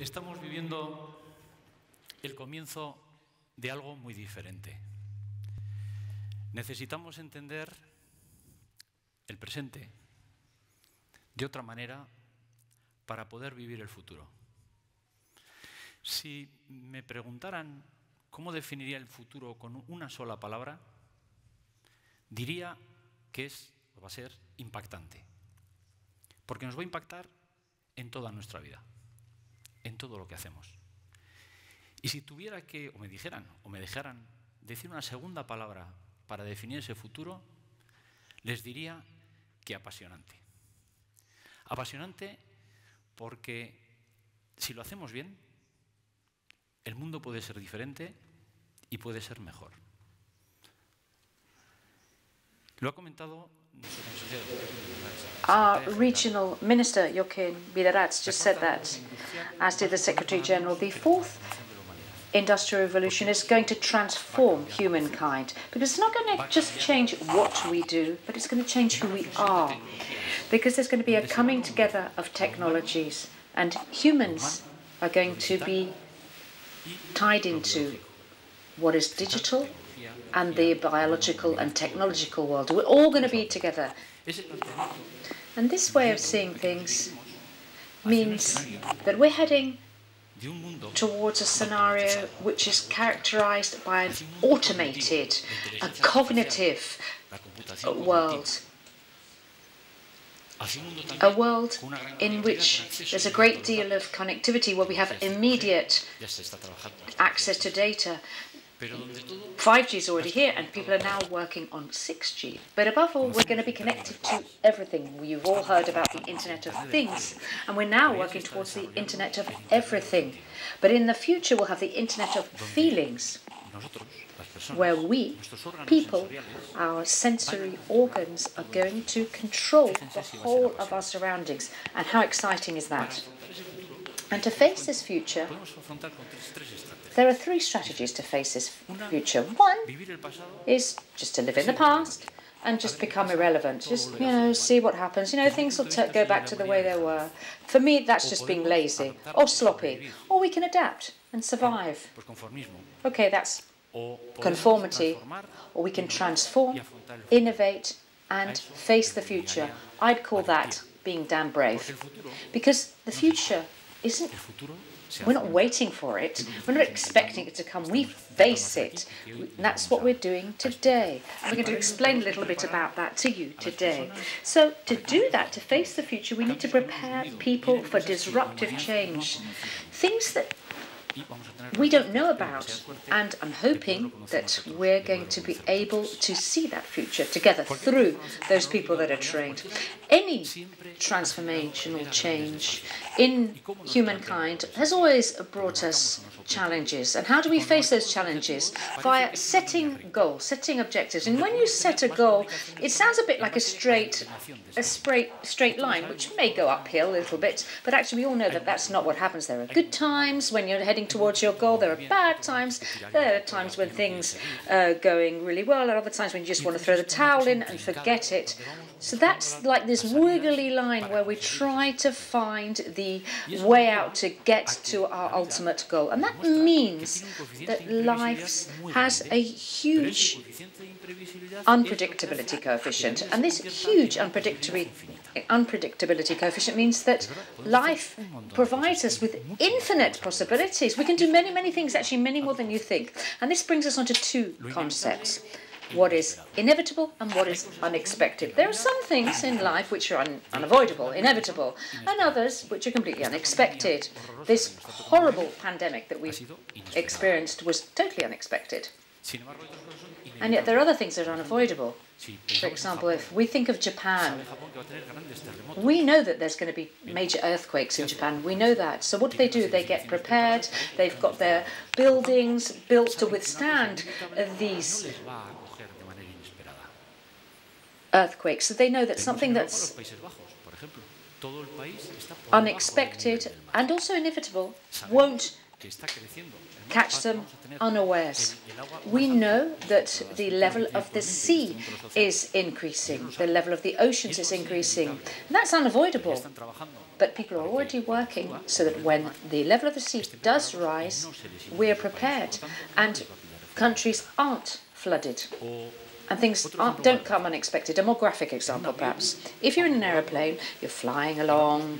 Estamos viviendo el comienzo de algo muy diferente. Necesitamos entender el presente de otra manera para poder vivir el futuro. Si me preguntaran cómo definiría el futuro con una sola palabra, diría que es, va a ser, impactante. Porque nos va a impactar en toda nuestra vida, en todo lo que hacemos. Y si tuviera que, o me dijeran, o me dejaran decir una segunda palabra para definir ese futuro, les diría que apasionante. Apasionante porque si lo hacemos bien, el mundo puede ser diferente y puede ser mejor. Lo ha comentado Our regional minister, Joaquin Bildarratz, just said that, as did the Secretary General. The fourth industrial revolution is going to transform humankind because it's not going to just change what we do, but it's going to change who we are. Because there's going to be a coming together of technologies, and humans are going to be tied into what is digital and the biological and technological world. We're all going to be together. And this way of seeing things means that we're heading towards a scenario which is characterized by an automated, a cognitive world. A world in which there's a great deal of connectivity, where we have immediate access to data, 5G is already here, and people are now working on 6G. But above all, we're going to be connected to everything. You've all heard about the Internet of Things, and we're now working towards the Internet of Everything. But in the future, we'll have the Internet of Feelings, where we, people, our sensory organs, are going to control the whole of our surroundings. And how exciting is that? And to face this future, there are three strategies to face this future. One is just to live in the past and just become irrelevant. Just, you know, see what happens. You know, things will go back to the way they were. For me, that's just being lazy or sloppy. Or we can adapt and survive. Okay, that's conformity. Or we can transform, innovate, and face the future. I'd call that being damn brave. Because the future isn't we're not waiting for it. We're not expecting it to come. We face it. And that's what we're doing today. we're going to explain a little bit about that to you today. So to do that, to face the future, we need to prepare people for disruptive change. Things that we don't know about. And I'm hoping that we're going to be able to see that future together through those people that are trained. Any transformational change in humankind has always brought us challenges. And how do we face those challenges? Via setting goals, setting objectives. And when you set a goal, it sounds a bit like a straight, a straight, straight line, which may go uphill a little bit, but actually we all know that that's not what happens. There are good times when you're heading towards your goal. There are bad times. There are times when things are going really well, and other times when you just want to throw the towel in and forget it. So that's like this wiggly line where we try to find the way out to get to our ultimate goal. And that means that life has a huge unpredictability coefficient. And this huge unpredictability coefficient means that life provides us with infinite possibilities. We can do many, many things, actually many more than you think. And this brings us on to two concepts what is inevitable and what is unexpected. There are some things in life which are un unavoidable, inevitable, and others which are completely unexpected. This horrible pandemic that we've experienced was totally unexpected. And yet there are other things that are unavoidable. For example, if we think of Japan, we know that there's going to be major earthquakes in Japan. We know that. So what do they do? They get prepared. They've got their buildings built to withstand these earthquakes. So they know that something that's unexpected and also inevitable won't catch them unawares. We know that the level of the sea is increasing, the level of the oceans is increasing. That's unavoidable. But people are already working so that when the level of the sea does rise, we're prepared. And countries aren't flooded and things don't come unexpected. A more graphic example, perhaps. If you're in an aeroplane, you're flying along,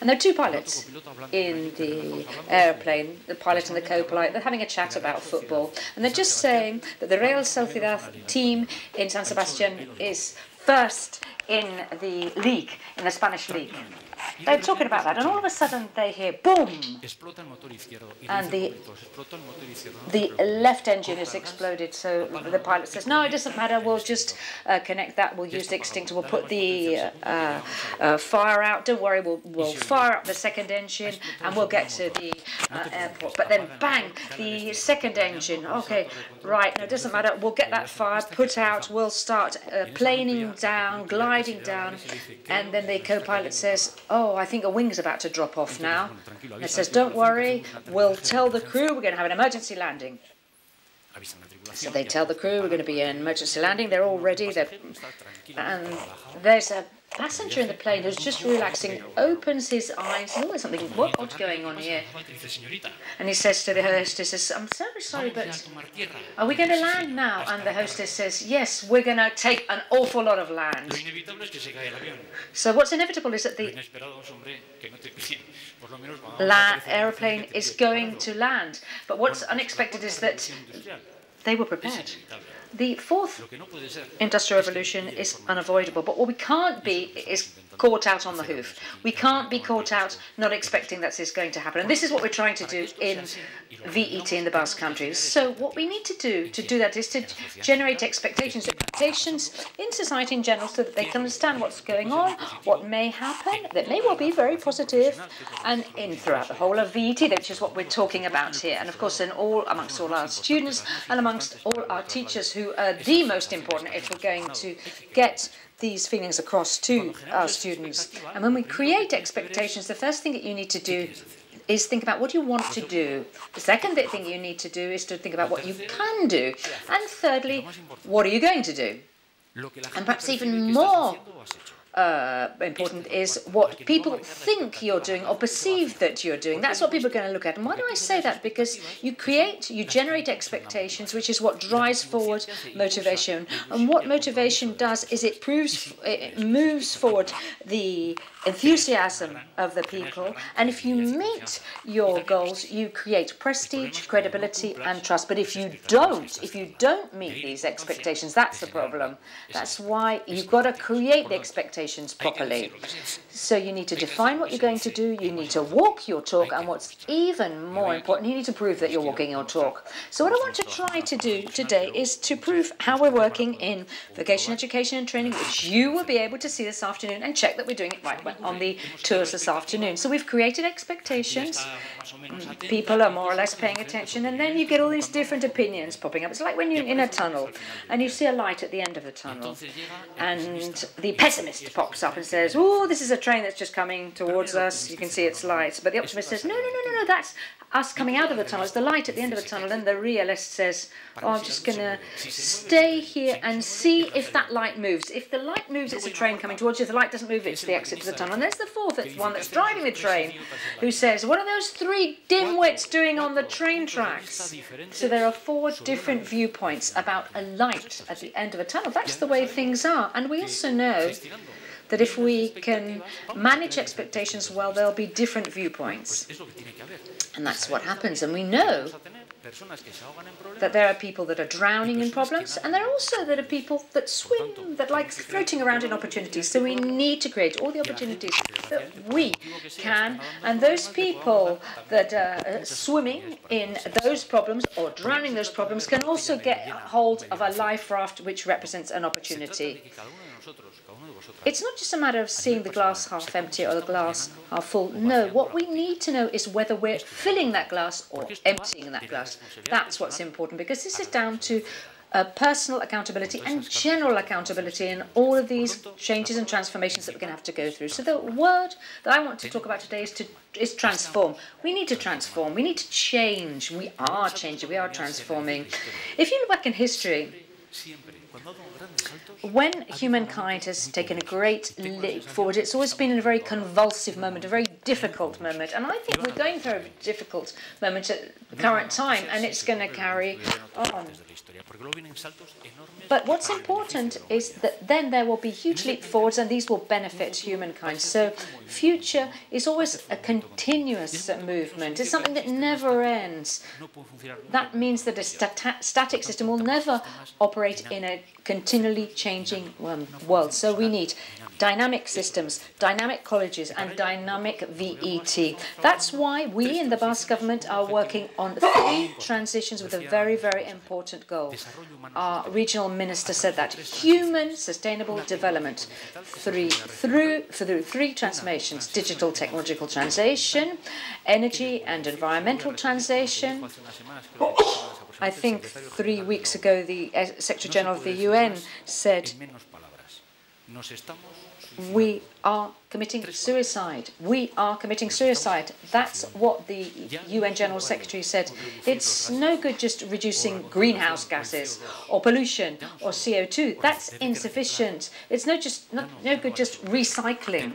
and there are two pilots in the airplane, the pilot and the co-pilot. They're having a chat about football, and they're just saying that the Real Sociedad team in San Sebastian is first in the league, in the Spanish league. They're talking about that, and all of a sudden they hear boom, and the, the left engine is exploded. So the pilot says, "No, it doesn't matter. We'll just uh, connect that. We'll use the extinctor. We'll put the uh, uh, fire out. Don't worry. We'll we'll fire up the second engine, and we'll get to the uh, airport." But then, bang, the second engine. Okay, right. No, it doesn't matter. We'll get that fire put out. We'll start uh, planing down, gliding down, and then the co-pilot says oh, I think a wing's about to drop off now. And it says, don't worry, we'll tell the crew we're going to have an emergency landing. So they tell the crew we're going to be an emergency landing. They're all ready. They're, and there's a passenger in the plane who's just relaxing opens his eyes. Oh, there's something. What, what's going on here? And he says to the hostess, "I'm so sorry, but are we going to land now?" And the hostess says, "Yes, we're going to take an awful lot of land." So what's inevitable is that the la airplane is going to land. But what's unexpected is that they were prepared. The fourth industrial revolution is unavoidable, but what we can't be is caught out on the hoof. We can't be caught out not expecting that this is going to happen. And this is what we're trying to do in VET in the Basque countries. So what we need to do to do that is to generate expectations, expectations in society in general so that they can understand what's going on, what may happen, that may well be very positive, and in throughout the whole of VET, which is what we're talking about here. And of course, in all amongst all our students and amongst all our teachers who are the most important if we're going to get these feelings across to our students. And when we create expectations, the first thing that you need to do is think about what you want to do. The second thing you need to do is to think about what you can do. And thirdly, what are you going to do? And perhaps even more uh, important is what people think you're doing or perceive that you're doing. That's what people are going to look at. And why do I say that? Because you create, you generate expectations, which is what drives forward motivation. And what motivation does is it proves, it moves forward the enthusiasm of the people. And if you meet your goals, you create prestige, credibility, and trust. But if you don't, if you don't meet these expectations, that's the problem. That's why you've got to create the expectations properly. So you need to define what you're going to do, you need to walk your talk, and what's even more important, you need to prove that you're walking your talk. So what I want to try to do today is to prove how we're working in vocational education and training, which you will be able to see this afternoon and check that we're doing it right on the tours this afternoon. So we've created expectations. Mm, people are more or less paying attention, and then you get all these different opinions popping up. It's like when you're in a tunnel and you see a light at the end of the tunnel, and the pessimist pops up and says, "Oh, this is a train that's just coming towards us. You can see its lights." But the optimist says, "No, no, no, no, no. That's us coming out of the tunnel. It's the light at the end of the tunnel." And the realist says, "Oh, I'm just gonna stay here and see if that light moves. If the light moves, it's a train coming towards you. If the light doesn't move, it's the exit to the tunnel." And there's the fourth one that's driving the train, who says, "What are those three dimwits doing on the train tracks?" So there are four different viewpoints about a light at the end of a tunnel. That's the way things are, and we also know that if we can manage expectations well, there'll be different viewpoints. And that's what happens. And we know that there are people that are drowning in problems, and there are also that are people that swim, that like floating around in opportunities. So we need to create all the opportunities that we can, and those people that are uh, swimming in those problems or drowning those problems can also get hold of a life raft which represents an opportunity. It's not just a matter of seeing the glass half empty or the glass half full. No, what we need to know is whether we're filling that glass or emptying that glass. That's what's important because this is down to uh, personal accountability and general accountability in all of these changes and transformations that we're going to have to go through. So the word that I want to talk about today is to is transform. We need to transform. We need to change. We are changing. We are transforming. If you look back in history, when humankind has taken a great leap forward, it's always been a very convulsive moment, a very difficult moment. And I think we're going through a difficult moment at the current time, and it's going to carry on. But what's important is that then there will be huge leap forwards and these will benefit humankind. So future is always a continuous movement. It's something that never ends. That means that a static system will never operate in a continually changing um, world. So we need dynamic systems, dynamic colleges, and dynamic VET. That's why we in the Basque government are working on three transitions with a very, very important goal. Our regional minister said that human sustainable development three, through, through three transformations, digital technological transition, energy and environmental transition, I think three weeks ago the uh, Secretary General of the UN said we are committing suicide. We are committing suicide. That's what the UN General Secretary said. It's no good just reducing greenhouse gases or pollution or CO2. That's insufficient. It's no just no good just recycling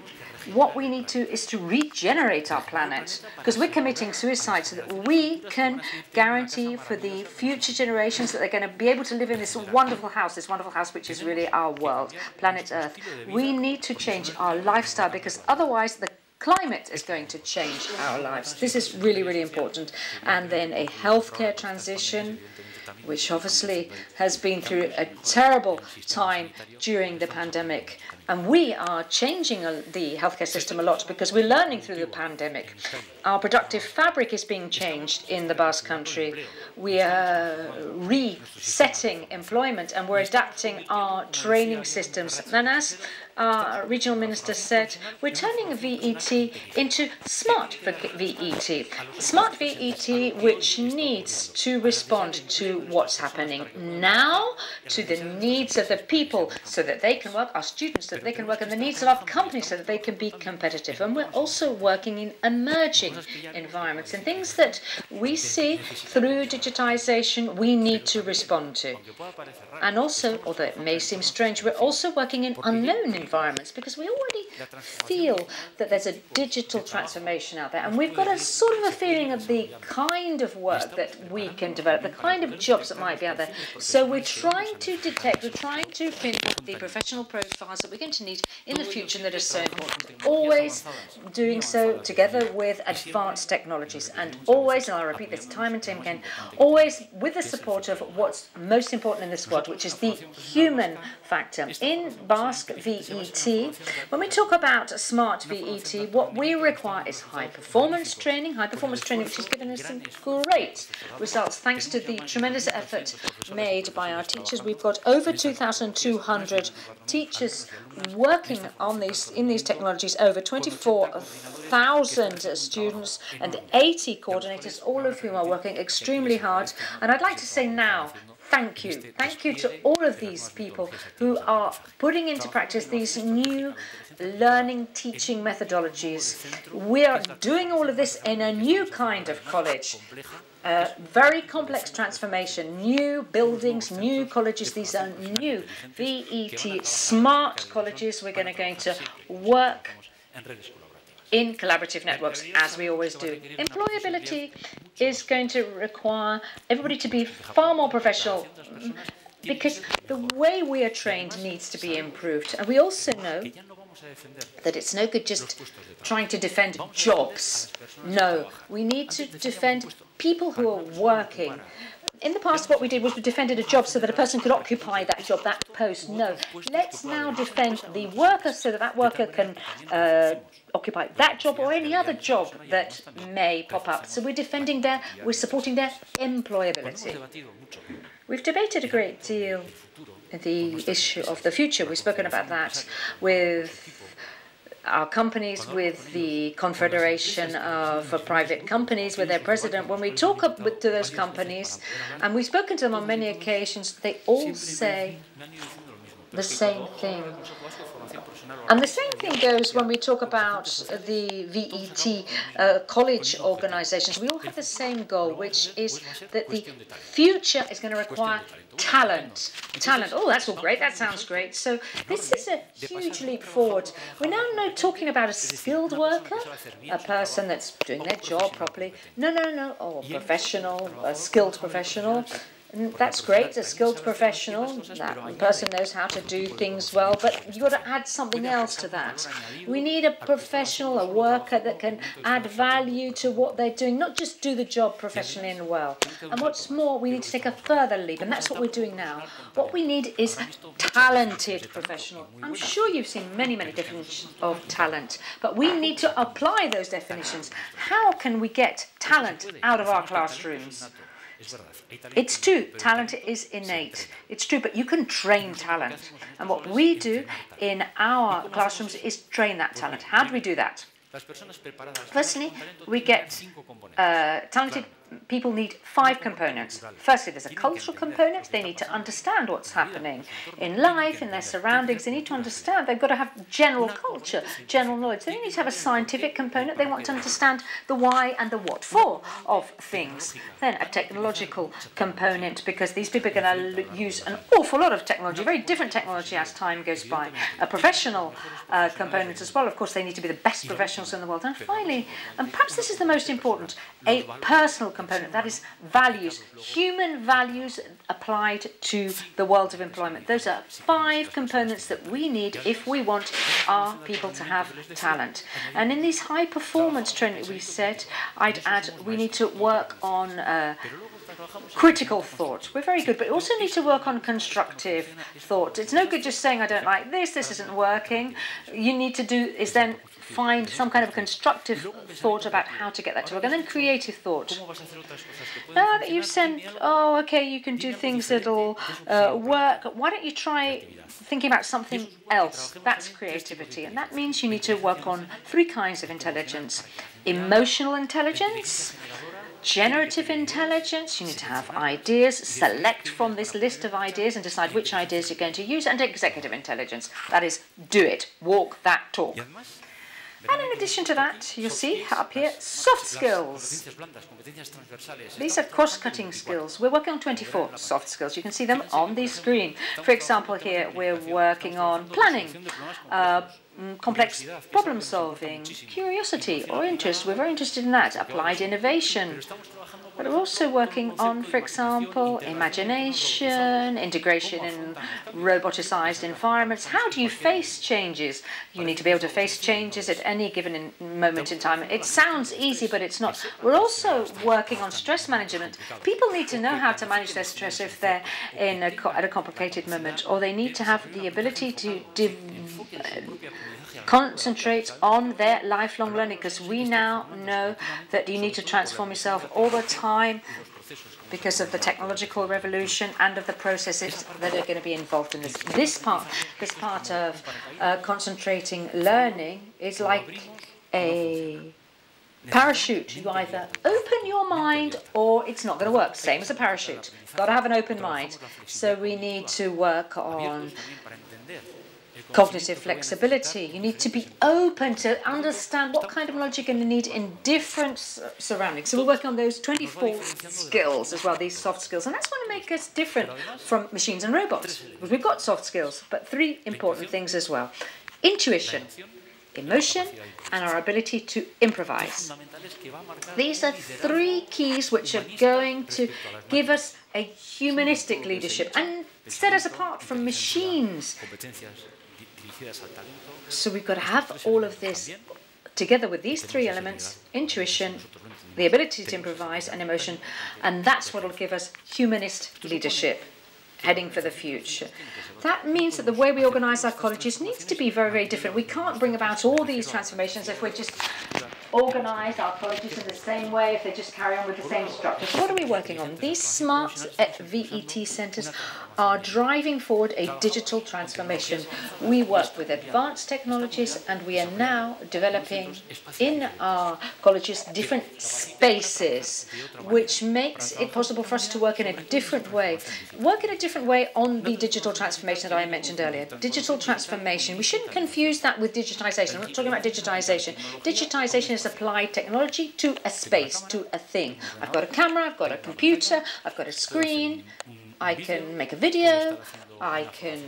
what we need to is to regenerate our planet because we're committing suicide so that we can guarantee for the future generations that they're going to be able to live in this wonderful house, this wonderful house which is really our world, planet Earth. We need to change our lifestyle because otherwise the climate is going to change our lives. This is really, really important. And then a healthcare transition which obviously has been through a terrible time during the pandemic. And we are changing uh, the healthcare system a lot because we're learning through the pandemic. Our productive fabric is being changed in the Basque Country. We are resetting employment and we're adapting our training systems. And as our regional minister said, we're turning VET into smart VET. Smart VET which needs to respond to what's happening now, to the needs of the people so that they can work, our students so that they can work, and the needs of our companies so that they can be competitive. And we're also working in emerging environments and things that we see through digitization we need to respond to. And also, although it may seem strange, we're also working in unknown environments because we already feel that there's a digital transformation out there. And we've got a sort of a feeling of the kind of work that we can develop, the kind of jobs that might be out there. So we're trying to detect, we're trying to pinpoint the professional profiles that we're going to need in the future that are so important. Always doing so together with advanced technologies and always, and I'll repeat this time and time again, always with the support of what's most important in this world, which is the human factor. In Basque VET, when we talk about smart VET, what we require is high performance training, high performance training which has given us some great results thanks to the tremendous effort made by our teachers. We've got over 2,200 teachers working on these in these technologies, over 24,000 students and 80 coordinators, all of whom are working extremely hard. And I'd like to say now, thank you. Thank you to all of these people who are putting into practice these new learning teaching methodologies. We are doing all of this in a new kind of college. Uh, very complex transformation, new buildings, new colleges. These are new VET smart colleges. We're going to going to work in collaborative networks, as we always do. Employability is going to require everybody to be far more professional because the way we are trained needs to be improved. And we also know that it's no good just trying to defend jobs. No, we need to defend people who are working. In the past, what we did was we defended a job so that a person could occupy that job, that post. No, let's now defend the worker so that that worker can uh, occupy that job or any other job that may pop up. So we're defending their, we're supporting their employability. We've debated a great deal the issue of the future. We've spoken about that with our companies with the Confederation of Private Companies, with their president, when we talk up with, to those companies, and we've spoken to them on many occasions, they all say the same thing. And the same thing goes when we talk about the VET uh, college organizations. We all have the same goal, which is that the future is going to require talent. Talent. Oh, that's all great. That sounds great. So this is a huge leap forward. We're now talking about a skilled worker, a person that's doing their job properly. No, no, no. Oh, a professional, a skilled professional. That's great, a skilled professional, that person knows how to do things well, but you've got to add something else to that. We need a professional, a worker that can add value to what they're doing, not just do the job professionally and well. And what's more, we need to take a further leap, and that's what we're doing now. What we need is talented professional. I'm sure you've seen many, many definitions of talent, but we need to apply those definitions. How can we get talent out of our classrooms? It's true, talent is innate. It's true, but you can train talent. And what we do in our classrooms is train that talent. How do we do that? Firstly, we get uh, talented people need five components. Firstly, there's a cultural component. They need to understand what's happening in life, in their surroundings. They need to understand. They've got to have general culture, general knowledge. They need to have a scientific component. They want to understand the why and the what for of things. Then a technological component, because these people are going to use an awful lot of technology, very different technology as time goes by. A professional uh, component as well. Of course, they need to be the best professionals in the world. And finally, and perhaps this is the most important, a personal component component, that is values, human values applied to the world of employment. Those are five components that we need if we want our people to have talent. And in these high performance training we said, I'd add we need to work on uh, critical thought. We're very good, but we also need to work on constructive thought. It's no good just saying, I don't like this, this isn't working. You need to do is then find some kind of constructive thought about how to get that to work, and then creative thought. Now that you've sent, oh, okay, you can do things that'll uh, work, why don't you try thinking about something else? That's creativity, and that means you need to work on three kinds of intelligence. Emotional intelligence, generative intelligence, you need to have ideas, select from this list of ideas and decide which ideas you're going to use, and executive intelligence, that is, do it, walk that talk. And in addition to that, you see up here, soft skills. These are cross-cutting skills. We're working on 24 soft skills. You can see them on the screen. For example, here we're working on planning, uh, mm, complex problem solving, curiosity or interest. We're very interested in that. Applied innovation, but we're also working on, for example, imagination, integration in roboticized environments. How do you face changes? You need to be able to face changes at any given moment in time. It sounds easy, but it's not. We're also working on stress management. People need to know how to manage their stress if they're in a, at a complicated moment, or they need to have the ability to concentrate on their lifelong learning because we now know that you need to transform yourself all the time because of the technological revolution and of the processes that are going to be involved in this. This part, this part of uh, concentrating learning is like a parachute. You either open your mind or it's not going to work. Same as a parachute. You've got to have an open mind. So we need to work on cognitive flexibility. You need to be open to understand what kind of knowledge you're going to need in different surroundings. So we're working on those 24 skills as well, these soft skills. And that's going to make us different from machines and robots. Because we've got soft skills, but three important things as well. Intuition, emotion, and our ability to improvise. These are three keys which are going to give us a humanistic leadership and set us apart from machines so we've got to have all of this together with these three elements intuition, the ability to improvise, and emotion. And that's what will give us humanist leadership heading for the future. That means that the way we organise our colleges needs to be very, very different. We can't bring about all these transformations if we're just organise our colleges in the same way, if they just carry on with the same structure. So what are we working on? These smart VET centres are driving forward a digital transformation. We work with advanced technologies and we are now developing in our colleges different spaces, which makes it possible for us to work in a different way. Work in a different way on the digital transformation that I mentioned earlier. Digital transformation, we shouldn't confuse that with digitization. I'm not talking about digitization. Digitization is applied technology to a space, to a thing. I've got a camera, I've got a computer, I've got a screen, I can make a video, I can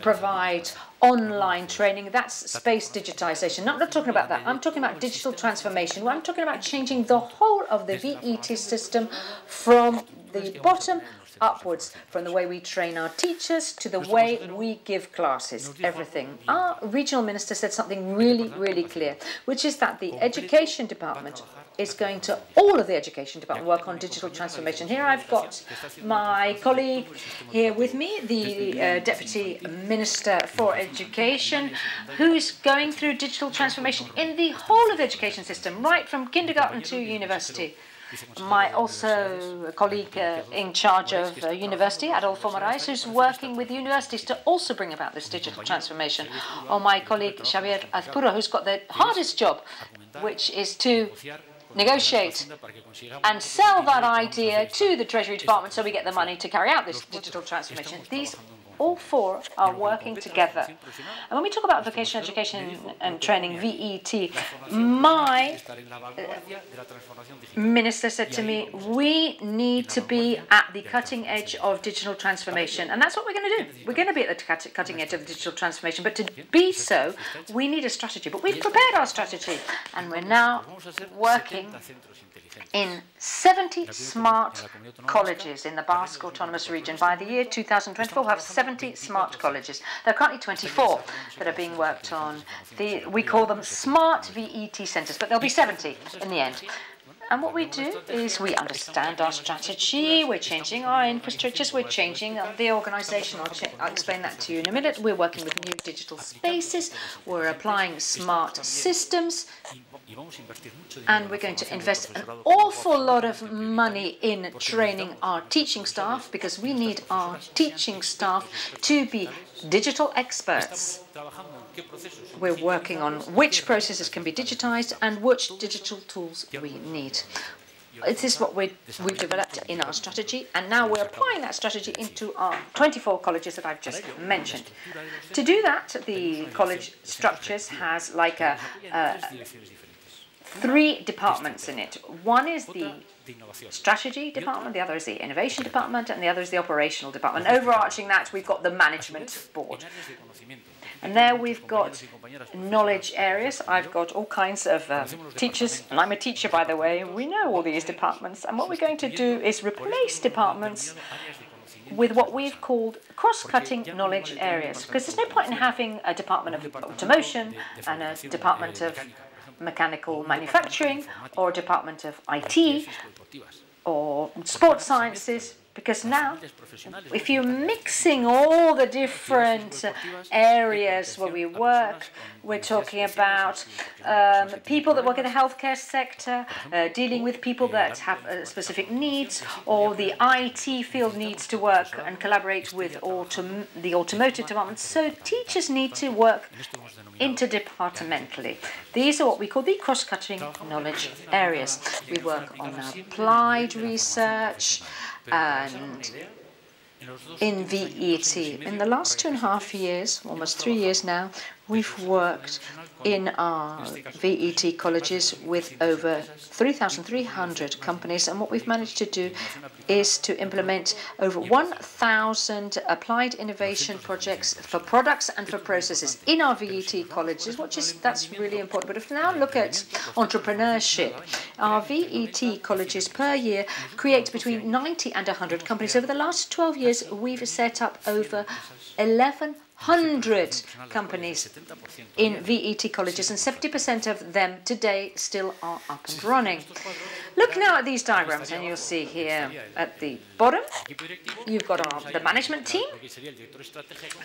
provide online training. That's space digitization. Not, not talking about that. I'm talking about digital transformation. I'm talking about changing the whole of the VET system from the bottom upwards, from the way we train our teachers to the way we give classes, everything. Our regional minister said something really, really clear, which is that the education department is going to, all of the education department, work on digital transformation. Here I've got my colleague here with me, the uh, Deputy Minister for Education, who's going through digital transformation in the whole of the education system, right from kindergarten to university my also colleague uh, in charge of uh, university, Adolfo Morais, who's working with universities to also bring about this digital transformation, or my colleague Xavier Azpuro, who's got the hardest job, which is to negotiate and sell that idea to the Treasury Department so we get the money to carry out this digital transformation. These all four are working together. And when we talk about vocational education and training, VET, my eh, minister said to me, we need to be at the cutting edge of digital transformation. And that's what we're going to do. We're going to be at the cutting edge of digital transformation. But to be so, we need a strategy. But we've prepared our strategy. And we're now working in 70 smart colleges in the Basque Autonomous Region. By the year 2024, we'll have 70 smart colleges. There are currently 24 that are being worked on. The, we call them smart VET centres, but there'll be 70 in the end. And what we do is we understand our strategy, we're changing our infrastructures, we're changing the organization. I'll, I'll, explain that to you in a minute. We're working with new digital spaces, we're applying smart systems, and we're going to invest an awful lot of money in training our teaching staff because we need our teaching staff to be digital experts. We're working on which processes can be digitized and which digital tools we need. This is what we have developed in our strategy, and now we're applying that strategy into our 24 colleges that I've just mentioned. To do that, the college structures has like a, a three departments in it. One is the strategy department, the other is the innovation department, and the other is the operational department. Overarching that, we've got the management board. And there we've got knowledge areas. I've got all kinds of uh, teachers, and I'm a teacher, by the way. We know all these departments. And what we're going to do is replace departments with what we've called cross-cutting knowledge areas. Because there's no point in having a department of automation and a department of mechanical manufacturing or a department of IT or sports sciences because now if you're mixing all the different areas where we work we're talking about um, people that work in the healthcare sector uh, dealing with people that have uh, specific needs or the IT field needs to work and collaborate with autom the automotive department so teachers need to work interdepartmentally. These are what we call the cross-cutting knowledge areas. We work on applied research and in VET. In the last two and a half years, almost three years now, we've worked in our VET colleges with over 3,300 companies. And what we've managed to do is to implement over 1,000 applied innovation projects for products and for processes in our VET colleges, which is that's really important. But if we now look at entrepreneurship, our VET colleges per year create between 90 and 100 companies. Over the last 12 years, we've set up over 11 100 companies in VET colleges, and 70% of them today still are up and running. Look now at these diagrams, and you'll see here at the bottom, you've got our, the management team,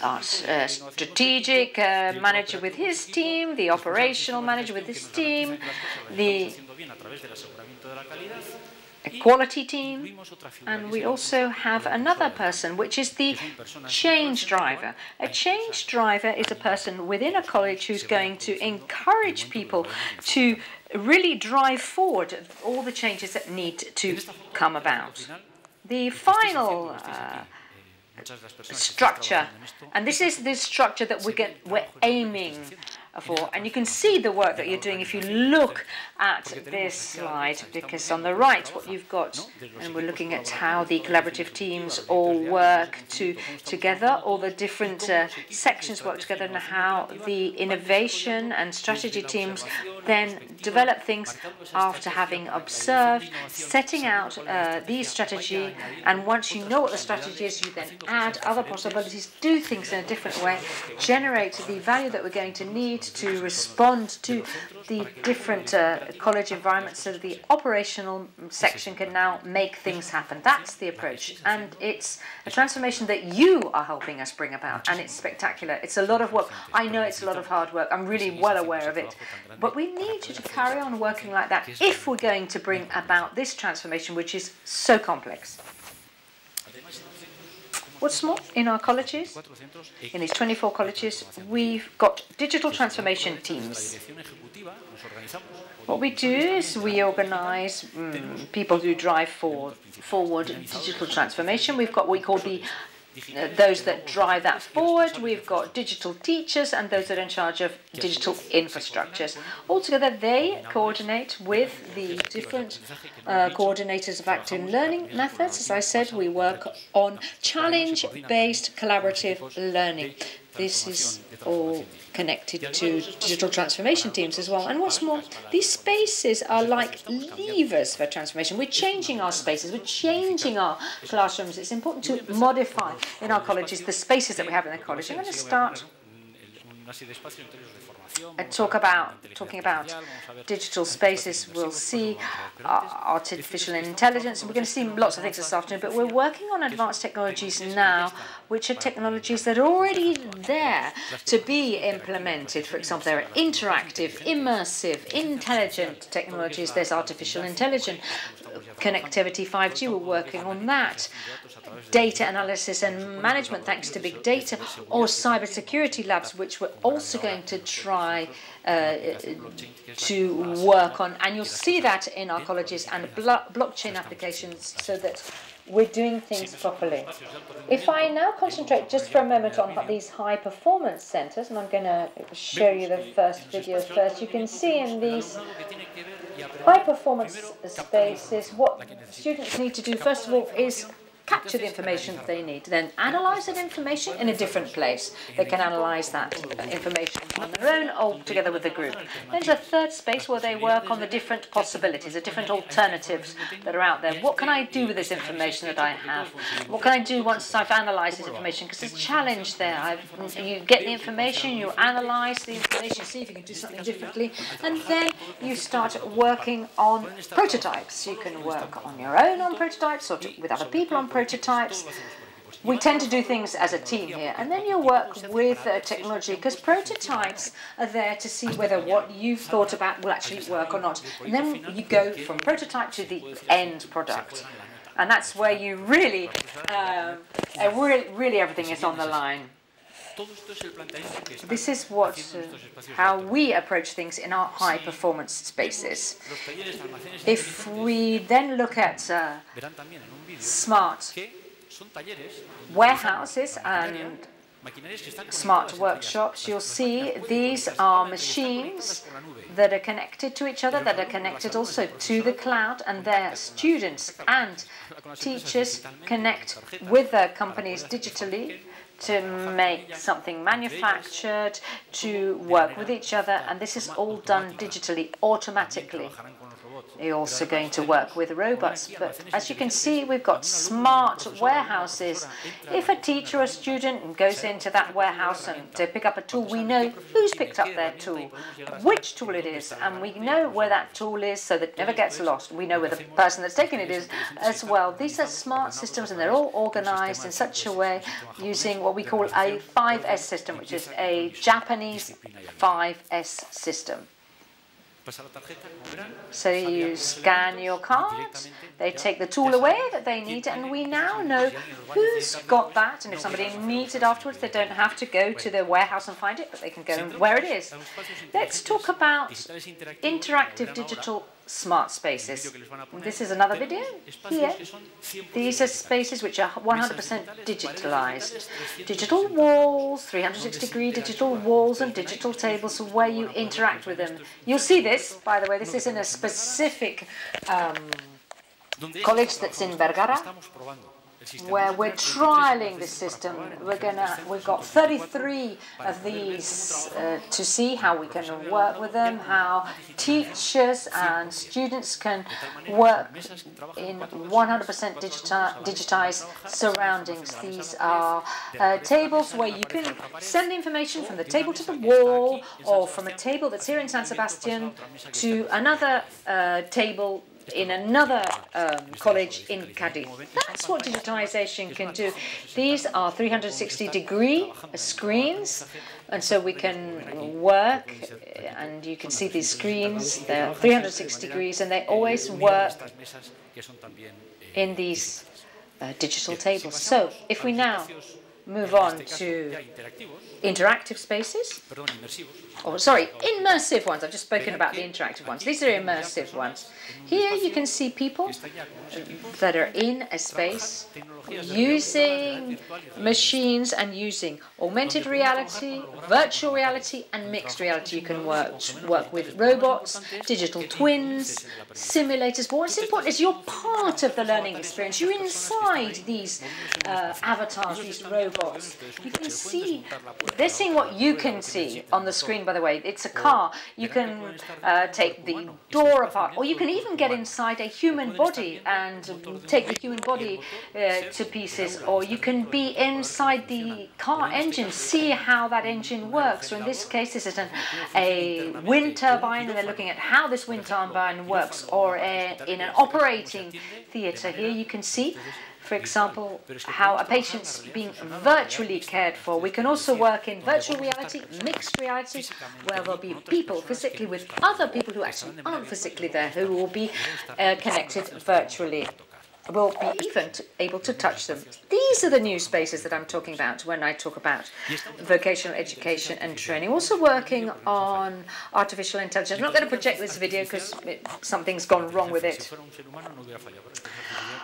our uh, strategic uh, manager with his team, the operational manager with his team, the quality team, and we also have another person, which is the change driver. A change driver is a person within a college who's going to encourage people to really drive forward all the changes that need to come about. The final uh, structure, and this is the structure that we get, we're aiming And you can see the work that you're doing if you look at this slide, because on the right, what you've got, and we're looking at how the collaborative teams all work to, together, all the different uh, sections work together, and how the innovation and strategy teams then develop things after having observed, setting out uh, the strategy, and once you know what the strategy is, you then add other possibilities, do things in a different way, generate the value that we're going to need to respond to the different uh, college environments so the operational section can now make things happen. That's the approach. And it's a transformation that you are helping us bring about. And it's spectacular. It's a lot of work. I know it's a lot of hard work. I'm really well aware of it. But we need you to carry on working like that if we're going to bring about this transformation, which is so complex. What's more, in our colleges, in these 24 colleges, we've got digital transformation teams. What we do is we organize um, people who drive for, forward digital transformation. We've got what we call the those that drive that forward. We've got digital teachers and those that are in charge of digital infrastructures. Altogether, they coordinate with the different uh, coordinators of active learning methods. As I said, we work on challenge-based collaborative learning. This is all connected to digital transformation teams as well. And what's more, these spaces are like levers for transformation. We're changing our spaces, we're changing our classrooms. It's important to modify in our colleges the spaces that we have in the college. I'm going to start Uh, talk about talking about digital spaces. We'll see artificial intelligence, we're going to see lots of things this afternoon. But we're working on advanced technologies now, which are technologies that are already there to be implemented. For example, there are interactive, immersive, intelligent technologies. There's artificial intelligence, connectivity, 5G. We're working on that data analysis and management thanks to big data, or cybersecurity labs, which we're also going to try uh, to work on. And you'll see that in our colleges and blockchain applications so that we're doing things properly. If I now concentrate just for a moment on these high performance centers, and I'm going to show you the first video first, you can see in these high performance spaces what students need to do first of all is capture the information that they need, then analyze that information in a different place. They can analyze that information on their own or together with the group. Then there's a third space where they work on the different possibilities, the different alternatives that are out there. What can I do with this information that I have? What can I do once I've analyzed this information? Because there's a challenge there. I've, you get the information, you analyze the information, see if you can do something differently, and then you start working on prototypes. You can work on your own on prototypes or to, with other people on prototypes prototypes. We tend to do things as a team here, and then you work with uh, technology because prototypes are there to see whether what you've thought about will actually work or not. And then you go from prototype to the end product. And that's where you really, um, uh, really, really everything is on the line. This is what, uh, how we approach things in our high performance spaces. If we then look at uh, smart warehouses and smart workshops, you'll see these are machines that are connected to each other, that are connected also to the cloud, and their students and teachers connect with their companies digitally to make something manufactured, to work with each other, and this is all done digitally, automatically. You're also going to work with robots. But as you can see, we've got smart warehouses. If a teacher or student goes into that warehouse and to pick up a tool, we know who's picked up their tool, which tool it is, and we know where that tool is so that it never gets lost. We know where the person that's taken it is as well. These are smart systems and they're all organized in such a way using what we call a 5S system, which is a Japanese 5S system. So you scan your card, they take the tool away that they need, and we now know who's got that. And if somebody needs it afterwards, they don't have to go to the warehouse and find it, but they can go where it is. Let's talk about interactive digital smart spaces. This is another video here. These are spaces which are 100% digitalized. Digital walls, 360 degree digital walls and digital tables where you interact with them. You'll see this, by the way, this is in a specific um, college that's in Vergara where we're trialing the system. We're gonna, we've got 33 of these uh, to see how we can work with them, how teachers and students can work in 100% digitized surroundings. These are uh, tables where you can send information from the table to the wall or from a table that's here in San Sebastian to another uh, table in another um, college in Cadiz. That's what digitization can do. These are 360 degree screens, and so we can work, and you can see these screens, they're 360 degrees, and they always work in these uh, digital tables. So if we now move on to interactive spaces. Oh, sorry, immersive ones. I've just spoken about the interactive ones. These are immersive ones. Here you can see people that are in a space using machines and using augmented reality, virtual reality, and mixed reality. You can work, work with robots, digital twins, simulators. What's important is you're part of the learning experience. You're inside these uh, avatars, these robots. You can see, they're seeing what you can see on the screen, by the way. It's a car. You can uh, take the door apart, or you can even get inside a human body and take the human body uh, to pieces, or you can be inside the car engine, see how that engine works. So in this case, this is an, a wind turbine, and they're looking at how this wind turbine works, or a, in an operating theatre. Here you can see for example, how a patient's being virtually cared for. We can also work in virtual reality, mixed reality, where there'll be people physically with other people who actually aren't physically there, who will be uh, connected virtually will be even able to touch them. These are the new spaces that I'm talking about when I talk about vocational education and training. Also working on artificial intelligence. I'm not going to project this video because something's gone wrong with it.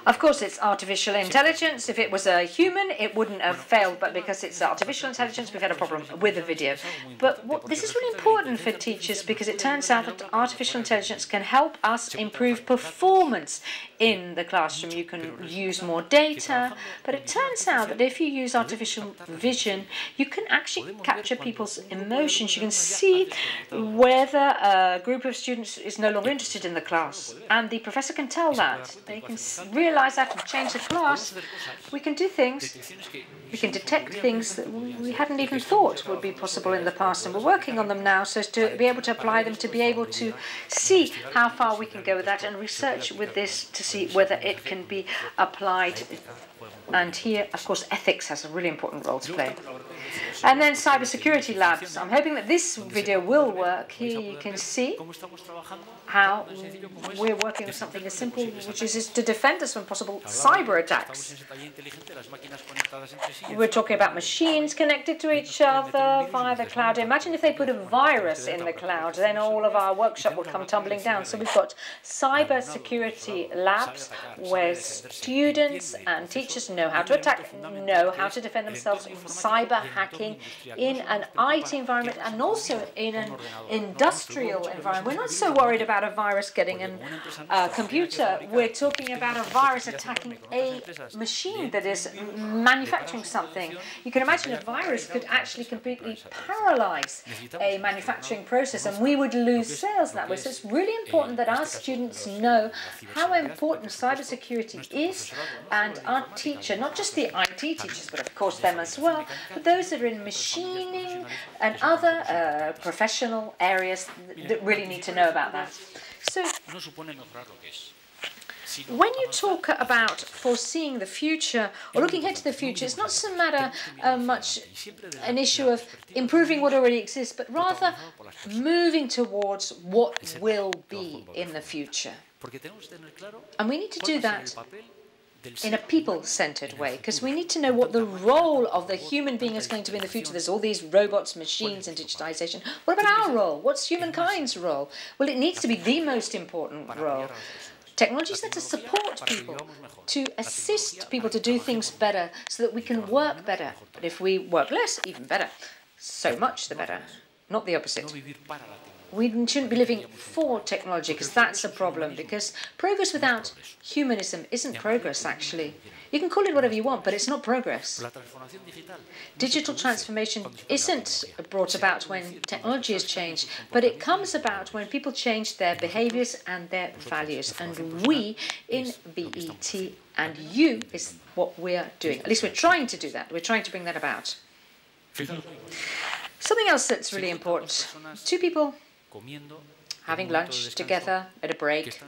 Of course, it's artificial intelligence. If it was a human, it wouldn't have failed, but because it's artificial intelligence, we've had a problem with the video. But what, this is really important for teachers because it turns out that artificial intelligence can help us improve performance in the classroom. You can use more data, but it turns out that if you use artificial vision, you can actually capture people's emotions. You can see whether a group of students is no longer interested in the class, and the professor can tell that. They can realize that and change the class, we can do things, we can detect things that we hadn't even thought would be possible in the past. And we're working on them now so as to be able to apply them, to be able to see how far we can go with that and research with this to see whether it can be applied. And here, of course, ethics has a really important role to play. And then cybersecurity labs. I'm hoping that this video will work. Here you can see how we're working with something as simple, which is to defend us from possible cyber attacks. We're talking about machines connected to each other via the cloud. Imagine if they put a virus in the cloud, then all of our workshop would come tumbling down. So we've got cyber security labs where students and teachers know how to attack, know how to defend themselves from cyber hacking in an IT environment and also in an industrial environment. We're not so worried about a virus getting in a uh, computer. We're talking about a virus attacking a machine that is manufacturing something. You can imagine a virus could actually completely paralyze a manufacturing process and we would lose sales that way. So it's really important that our students know how important cybersecurity is and our teacher, not just the IT teachers, but of course them as well, but those that are in machining and other uh, professional areas that really need to know about that. So, when you talk about foreseeing the future or looking ahead to the future, it's not so matter uh, much an issue of improving what already exists, but rather moving towards what will be in the future. And we need to do that in a people-centered way, because we need to know what the role of the human being is going to be in the future. There's all these robots, machines, and digitization. What about our role? What's humankind's role? Well, it needs to be the most important role. Technology is there to support people, to assist people to do things better so that we can work better. But if we work less, even better. So much the better, not the opposite. We shouldn't be living for technology because that's a problem because progress without humanism isn't progress actually. you can call it whatever you want but it's not progress. Digital transformation isn't brought about when technology has changed but it comes about when people change their behaviors and their values and we in VET and you is what we're doing. At least we're trying to do that. We're trying to bring that about something else that's really important two people having lunch together at a break.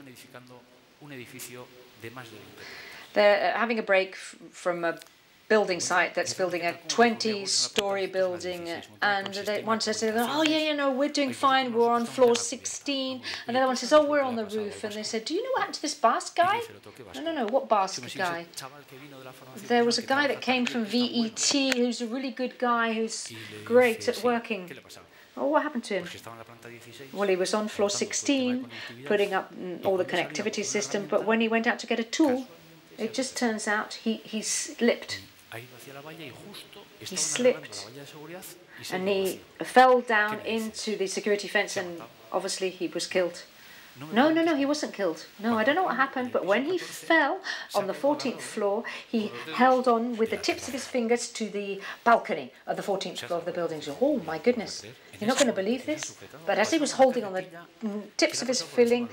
They're uh, having a break from a building site that's building a 20-story building, and they, one says "Oh yeah, yeah, know, we're doing fine. We're on floor 16." And the other one says, "Oh, we're on the roof." And they said, "Do you know what happened to this Basque guy?" No, no, no. What Basque guy? There was a guy that came from VET who's a really good guy who's great at working. Oh, what happened to him? Well, he was on floor 16, putting up all the connectivity system, but when he went out to get a tool, it just turns out he, he slipped. He slipped and he fell down into the security fence and obviously he was killed. No, no, no, he wasn't killed. No, I don't know what happened, but when he fell on the 14th floor, he held on with the tips of his fingers to the balcony of the 14th floor of the building. Oh my goodness, you're not going to believe this. But as he was holding on the tips of his filling,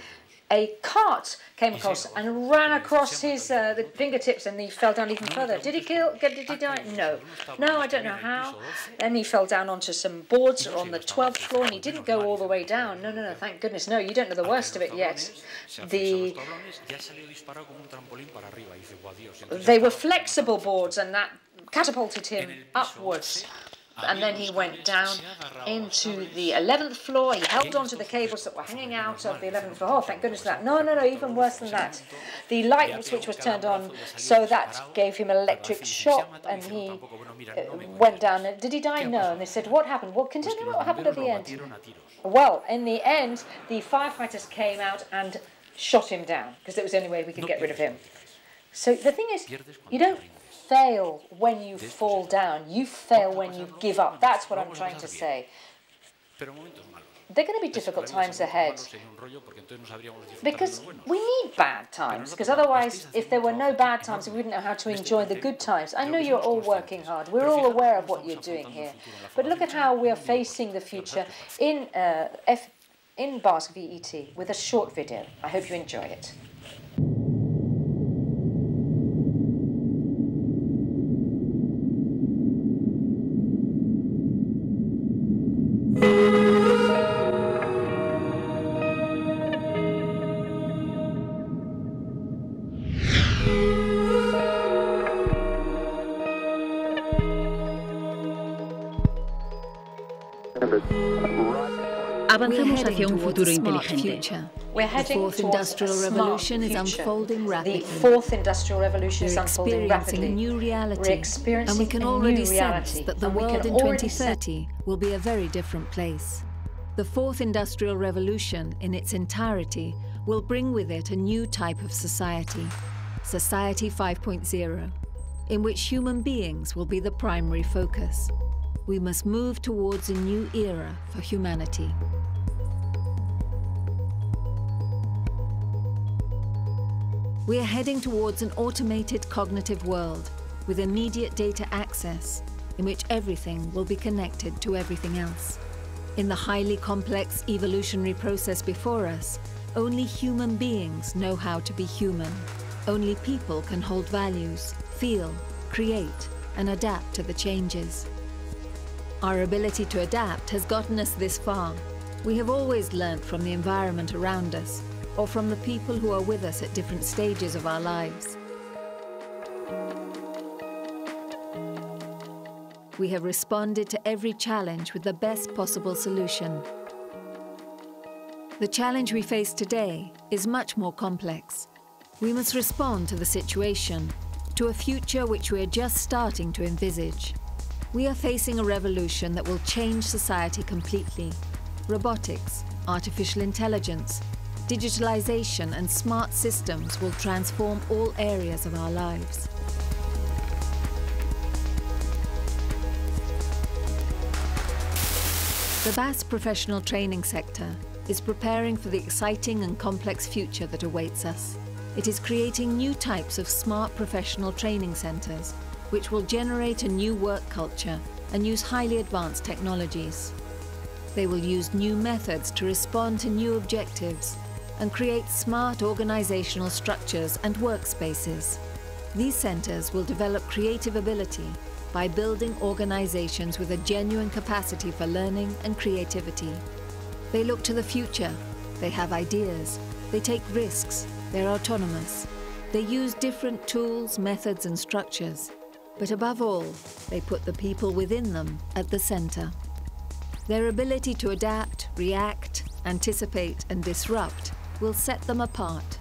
a cart came across and ran across his uh, the fingertips and he fell down even further. Did he kill? Did he die? No. No, I don't know how. Then he fell down onto some boards on the 12th floor and he didn't go all the way down. No, no, no, thank goodness. No, you don't know the worst of it yet. The They were flexible boards and that catapulted him upwards and then he went down into the 11th floor. He held onto the cables that were hanging out of the 11th floor. Oh, thank goodness for that. No, no, no, even worse than that. The light switch was turned on, so that gave him an electric shock, and he uh, went down. Did he die? No. And they said, what happened? Well, can you tell me what happened at the end? Well, in the end, the firefighters came out and shot him down, because it was the only way we could get rid of him. So the thing is, you don't fail when you fall down. You fail when you give up. That's what I'm trying to say. They're going to be difficult times ahead. Because we need bad times, because otherwise, if there were no bad times, we wouldn't know how to enjoy the good times. I know you're all working hard. We're all aware of what you're doing here. But look at how we're facing the future in, uh, F in Basque VET with a short video. I hope you enjoy it. Avanzamos hacia un futuro inteligente. The fourth industrial revolution is unfolding rapidly. The fourth industrial revolution is unfolding rapidly. new reality, and we can already sense that the world in 2030 will be a very different place. The fourth industrial revolution, in its entirety, will bring with it a new type of society, Society 5.0, in which human beings will be the primary focus. we must move towards a new era for humanity. We are heading towards an automated cognitive world with immediate data access in which everything will be connected to everything else. In the highly complex evolutionary process before us, only human beings know how to be human. Only people can hold values, feel, create, and adapt to the changes. Our ability to adapt has gotten us this far. We have always learnt from the environment around us, or from the people who are with us at different stages of our lives. We have responded to every challenge with the best possible solution. The challenge we face today is much more complex. We must respond to the situation, to a future which we are just starting to envisage. We are facing a revolution that will change society completely. Robotics, artificial intelligence, digitalization and smart systems will transform all areas of our lives. The Basque professional training sector is preparing for the exciting and complex future that awaits us. It is creating new types of smart professional training centres, which will generate a new work culture and use highly advanced technologies. They will use new methods to respond to new objectives and create smart organisational structures and workspaces. These centres will develop creative ability by building organizations with a genuine capacity for learning and creativity. They look to the future, they have ideas, they take risks, they're autonomous. They use different tools, methods and structures. But above all, they put the people within them at the center. Their ability to adapt, react, anticipate and disrupt will set them apart.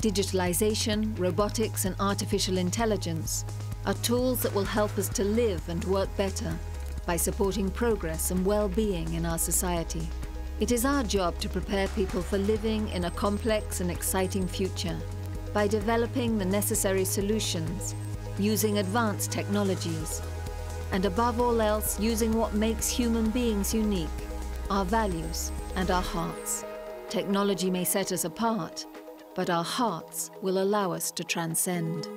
Digitalization, robotics and artificial intelligence are tools that will help us to live and work better by supporting progress and well-being in our society. It is our job to prepare people for living in a complex and exciting future by developing the necessary solutions, using advanced technologies, and above all else, using what makes human beings unique, our values and our hearts. Technology may set us apart, but our hearts will allow us to transcend.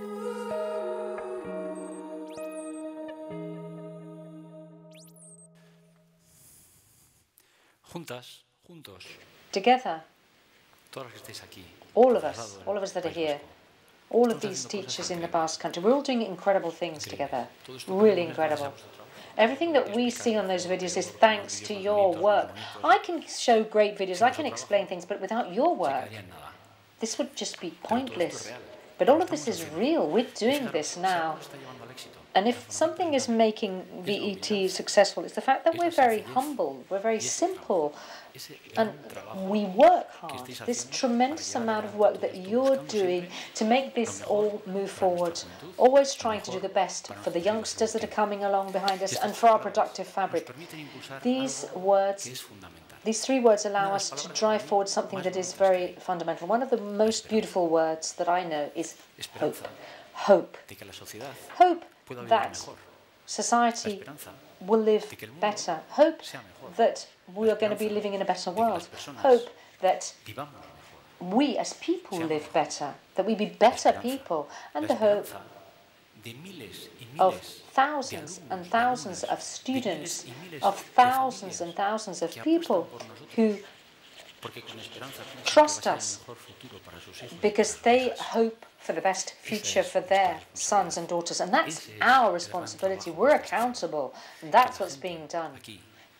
juntas, juntos. Together. Todas que aquí. All of us, all of us that are here. All of these teachers in the Basque country, we're all doing incredible things together. Really incredible. Everything that we see on those videos is thanks to your work. I can show great videos, I can explain things, but without your work, this would just be pointless. But all of this is real. We're doing this now. And if something is making VET successful, it's the fact that we're very humble, we're very simple, and we work hard. This tremendous amount of work that you're doing to make this all move forward, always trying to do the best for the youngsters that are coming along behind us and for our productive fabric. These words these three words allow us to drive forward something that is very fundamental. One of the most beautiful words that I know is hope. Hope. Hope that society will live better. Hope that we are going to be living in a better world. Hope that we as people live better, that we be better people, and the hope of thousands and thousands of students, of thousands and thousands of people who trust us because they hope for the best future for their sons and daughters. And that's our responsibility. We're accountable. And that's what's being done.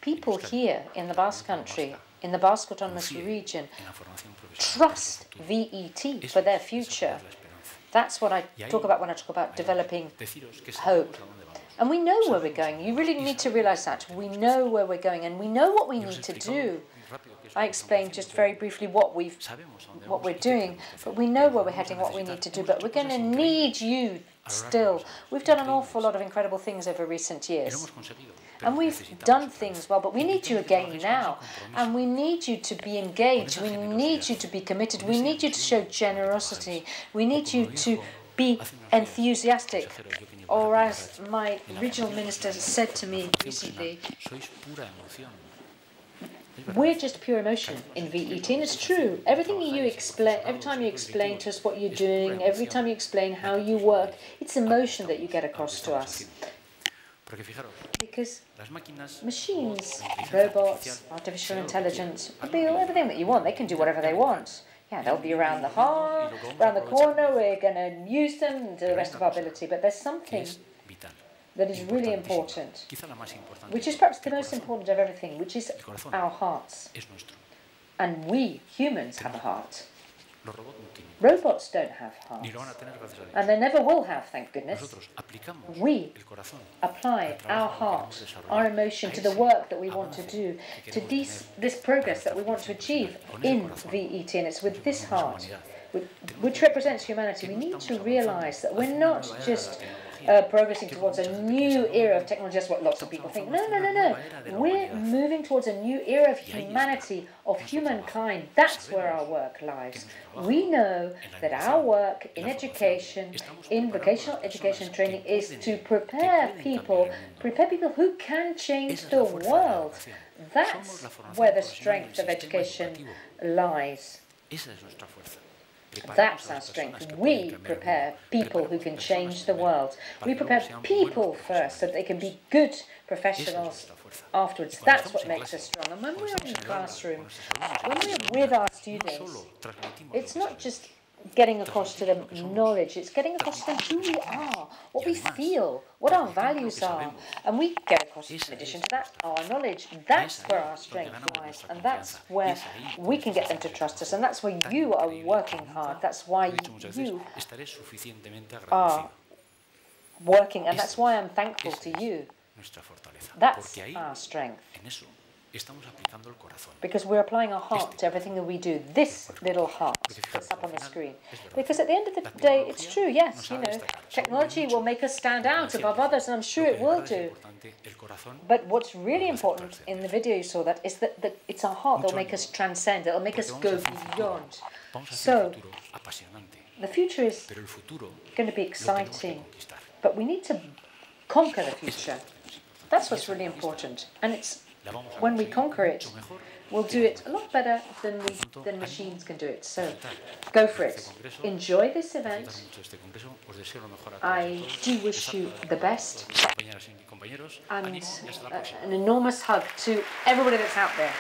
People here in the Basque Country, in the Basque Autonomous Region, trust VET for their future. That's what I talk about when I talk about developing hope. And we know where we're going. You really need to realize that. We know where we're going and we know what we need to do. I explained just very briefly what we've what we're doing, but we know where we're heading, what we need to do, but we're going to need you still. We've done an awful lot of incredible things over recent years. And we've done things well, but we need you again now. And we need you to be engaged. We need you to be committed. We need you to show generosity. We need you to be enthusiastic. Or as my regional minister said to me recently, we're just pure emotion in VET, and it's true. Everything you explain, every time you explain to us what you're doing, every time you explain how you work, it's emotion that you get across to us. Because machines, robots, artificial intelligence, be everything that you want, they can do whatever they want. Yeah, they'll be around the heart, around the corner, we're going to use them to the rest of our ability, but there's something that is really important, which is perhaps the most important of everything, which is our hearts. And we, humans, have a heart. Robots don't have hearts. And they never will have, thank goodness. We apply our heart, our emotion to the work that we want to do, to these, this progress that we want to achieve in VET. And it's with this heart, which represents humanity, we need to realize that we're not just uh, progressing towards a new era of technology. That's what lots of people think. No, no, no, no. We're moving towards a new era of humanity, of humankind. That's where our work lies. We know that our work in education, in vocational education training, is to prepare people, prepare people who can change the world. That's where the strength of education lies. That's our strength. We prepare people who can change the world. We prepare people first so that they can be good professionals afterwards. That's what makes us strong. And when we're in the classroom, when we're with our students, it's not just getting across to them knowledge, it's getting across to them who we are, what we feel, what our values are. And we get across, in addition to that, our knowledge. That's where our strength lies, and that's where we can get them to trust us, and that's where you are working hard. That's why you are working, and that's why I'm thankful to you. That's our strength. Because we're applying our heart to everything that we do. This little heart that's up on the screen. Because at the end of the day, it's true, yes, you know, technology will make us stand out above others, and I'm sure it will do. But what's really important in the video you saw that is that, that it's our heart that'll make us transcend, it'll make us go beyond. So, the future is going to be exciting, but we need to conquer the future. That's what's really important. And it's when we conquer it, we'll do it a lot better than, we, than machines can do it. So go for it. Enjoy this event. I do wish you the best. And uh, an enormous hug to everybody that's out there.